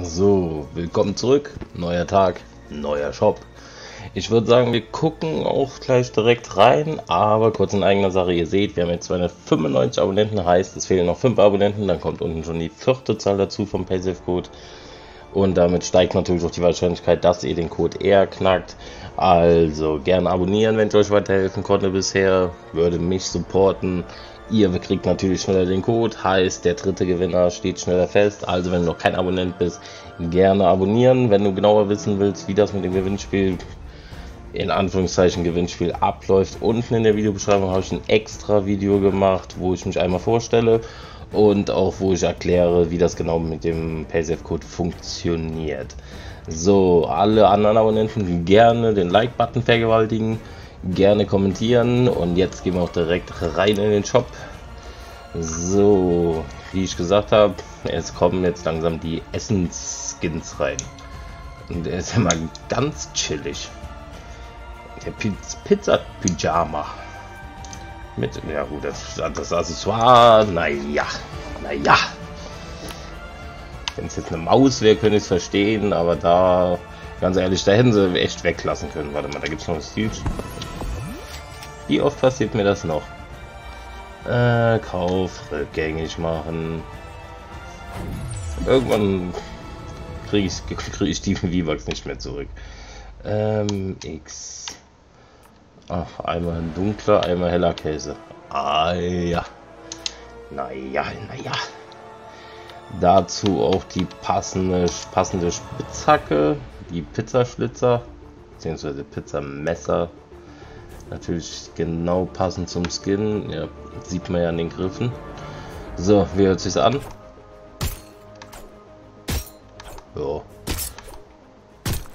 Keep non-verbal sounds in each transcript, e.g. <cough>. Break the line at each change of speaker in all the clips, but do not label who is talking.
So, willkommen zurück. Neuer Tag, neuer Shop. Ich würde sagen, wir gucken auch gleich direkt rein, aber kurz in eigener Sache. Ihr seht, wir haben jetzt 295 Abonnenten, heißt es fehlen noch 5 Abonnenten, dann kommt unten schon die vierte Zahl dazu vom Paysafe Code. Und damit steigt natürlich auch die Wahrscheinlichkeit, dass ihr den Code eher knackt. Also gerne abonnieren, wenn ich euch weiterhelfen konnte bisher. Würde mich supporten. Ihr kriegt natürlich schneller den Code, heißt der dritte Gewinner steht schneller fest. Also wenn du noch kein Abonnent bist, gerne abonnieren. Wenn du genauer wissen willst, wie das mit dem Gewinnspiel in Anführungszeichen Gewinnspiel abläuft, unten in der Videobeschreibung habe ich ein extra Video gemacht, wo ich mich einmal vorstelle und auch wo ich erkläre, wie das genau mit dem PaySafe-Code funktioniert. So, alle anderen Abonnenten gerne den Like-Button vergewaltigen gerne kommentieren und jetzt gehen wir auch direkt rein in den Shop. So, wie ich gesagt habe, es kommen jetzt langsam die Essensskins rein. Und der ist immer ganz chillig. Der Pizza-Pyjama. Mit, ja gut, das, das Accessoire, naja, naja. Wenn es jetzt eine Maus wäre, könnte ich es verstehen, aber da, ganz ehrlich, da hätten sie echt weglassen können. Warte mal, da gibt es noch ein Stil. Wie oft passiert mir das noch? Äh, Kauf rückgängig machen. Irgendwann kriege ich, <laughs> krieg ich die V-Bucks nicht mehr zurück. Ähm, X. Ach, einmal ein dunkler, einmal heller Käse. Ah ja. Naja, naja. Dazu auch die passende, passende Spitzhacke, die Pizzaschlitzer, beziehungsweise Pizzamesser Natürlich genau passend zum Skin. Ja, sieht man ja an den Griffen. So, wie hört sich's an? Ja.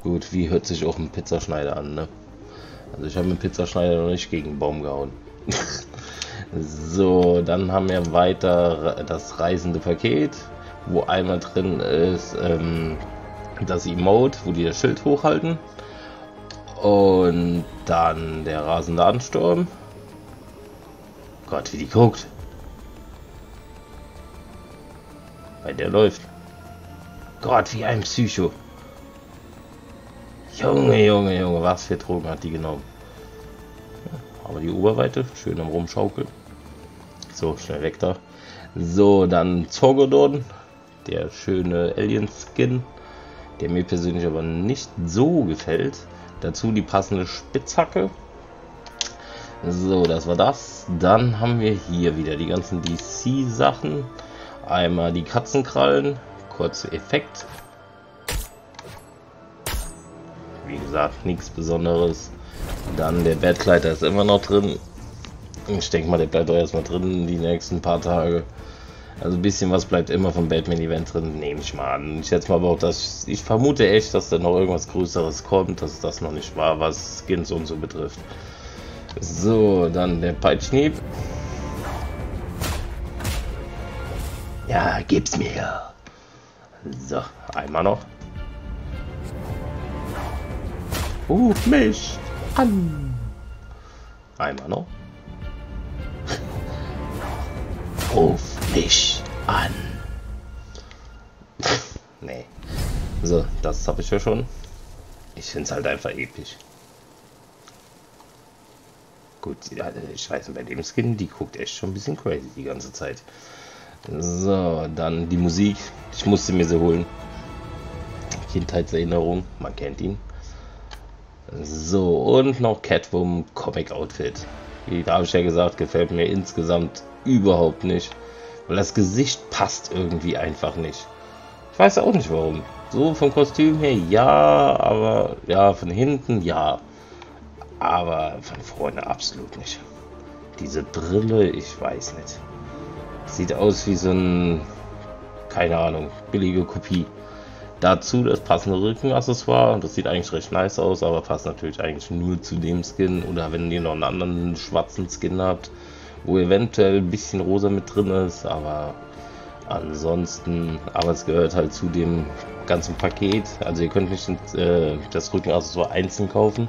Gut, wie hört sich auch ein Pizzaschneider an, ne? Also ich habe mit Pizzaschneider noch nicht gegen einen Baum gehauen. <laughs> so, dann haben wir weiter das reisende Paket, wo einmal drin ist ähm, das Emote, wo die das Schild hochhalten. Und dann der rasende Ansturm. Gott, wie die guckt. Weil der läuft. Gott, wie ein Psycho. Junge, Junge, Junge, was für Drogen hat die genommen? aber die Oberweite, schön am Rumschaukeln. So, schnell weg da. So, dann Zorgodon, der schöne Alien-Skin, der mir persönlich aber nicht so gefällt. Dazu die passende Spitzhacke. So, das war das. Dann haben wir hier wieder die ganzen DC-Sachen. Einmal die Katzenkrallen, kurzer Effekt. Wie gesagt, nichts Besonderes. Dann der Bettkleider ist immer noch drin. Ich denke mal, der bleibt auch erstmal drin die nächsten paar Tage. Also ein bisschen was bleibt immer vom Batman-Event drin, nehme ich mal an. Ich schätze mal aber auch, dass ich vermute echt, dass da noch irgendwas Größeres kommt, dass das noch nicht war, was Skins und so betrifft. So, dann der Peitschnieb. Ja, gib's mir. So, einmal noch. Ruf mich an. Einmal noch. Ruf mich an. nee. So, das habe ich ja schon. Ich finde es halt einfach episch. Gut, ich weiß, bei dem Skin, die guckt echt schon ein bisschen crazy die ganze Zeit. So, dann die Musik. Ich musste mir sie holen. Kindheitserinnerung, man kennt ihn. So, und noch Catwoman Comic Outfit. Wie da habe ich ja gesagt, gefällt mir insgesamt überhaupt nicht. Weil das Gesicht passt irgendwie einfach nicht. Ich weiß auch nicht warum. So vom Kostüm her ja, aber ja, von hinten ja. Aber von vorne absolut nicht. Diese Brille, ich weiß nicht. Sieht aus wie so ein, keine Ahnung, billige Kopie. Dazu das passende Rückenaccessoire. Das sieht eigentlich recht nice aus, aber passt natürlich eigentlich nur zu dem Skin. Oder wenn ihr noch einen anderen schwarzen Skin habt, wo eventuell ein bisschen rosa mit drin ist, aber ansonsten, aber es gehört halt zu dem ganzen Paket. Also ihr könnt nicht äh, das Rückenaccessoire einzeln kaufen.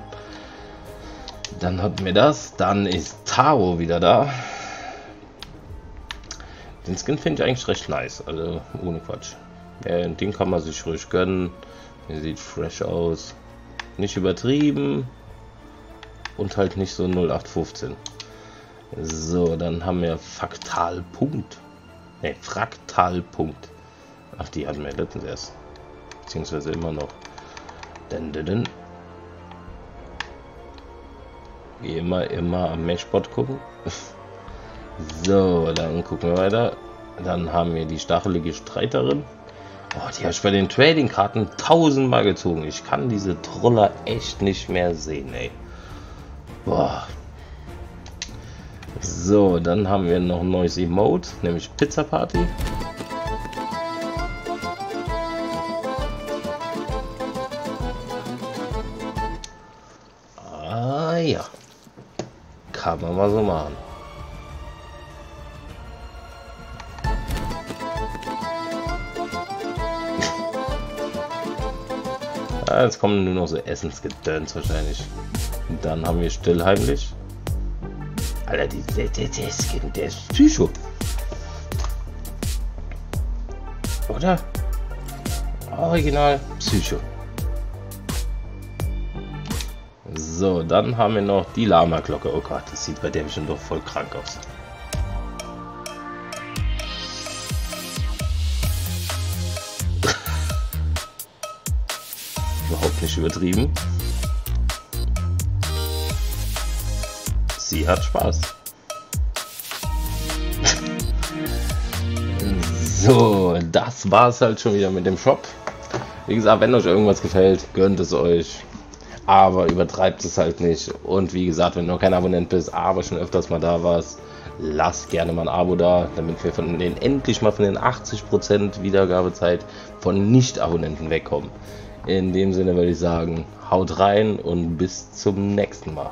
Dann hatten wir das. Dann ist Taro wieder da. Den Skin finde ich eigentlich recht nice. Also ohne Quatsch. Ja, den kann man sich ruhig gönnen. Der sieht fresh aus. Nicht übertrieben. Und halt nicht so 0815. So, dann haben wir Faktalpunkt. Ne, Fraktalpunkt. Ach, die hatten wir letztens erst. Beziehungsweise immer noch. Denn, denn, denn. Wie immer, immer am Meshbot gucken. <laughs> so, dann gucken wir weiter. Dann haben wir die stachelige Streiterin. Oh, die habe ich bei den Trading-Karten tausendmal gezogen. Ich kann diese Troller echt nicht mehr sehen, ey. Boah. So, dann haben wir noch ein neues Emote, nämlich Pizza Party. Ah ja. Kann man mal so machen. Ja, jetzt kommen nur noch so Essensgedöns wahrscheinlich. Und dann haben wir stillheimlich. Alter, die, der, der, der, ist, der ist Psycho. Oder? Original Psycho. So, dann haben wir noch die Lama-Glocke. Oh Gott, das sieht bei der schon doch voll krank aus. Überhaupt nicht übertrieben. Sie hat Spaß. <laughs> so, das war es halt schon wieder mit dem Shop. Wie gesagt, wenn euch irgendwas gefällt, gönnt es euch. Aber übertreibt es halt nicht. Und wie gesagt, wenn du noch kein Abonnent bist, aber schon öfters mal da warst, lasst gerne mal ein Abo da, damit wir von den endlich mal von den 80% Wiedergabezeit von Nicht-Abonnenten wegkommen. In dem Sinne würde ich sagen, haut rein und bis zum nächsten Mal.